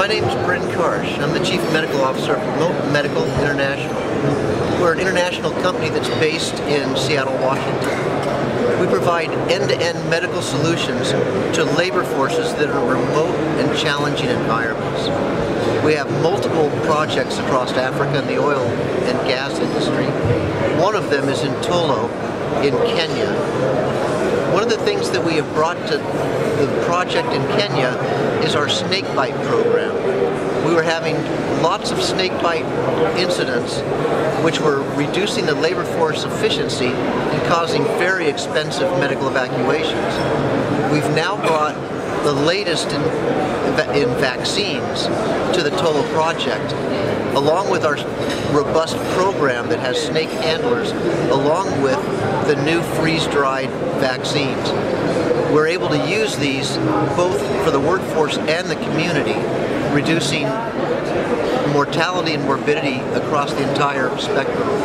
My name is Bryn Karsh. I'm the Chief Medical Officer for Remote Medical International. We're an international company that's based in Seattle, Washington. We provide end-to-end -end medical solutions to labor forces that are remote and challenging environments. We have multiple projects across Africa in the oil and gas industry. One of them is in Tullow in Kenya. One of the things that we have brought to the project in Kenya is our snake bite program. Having lots of snake bite incidents which were reducing the labor force efficiency and causing very expensive medical evacuations. We've now brought the latest in, in vaccines to the Tullow project, along with our robust program that has snake handlers, along with the new freeze-dried vaccines. We're able to use these both for the workforce and the community, reducing mortality and morbidity across the entire spectrum.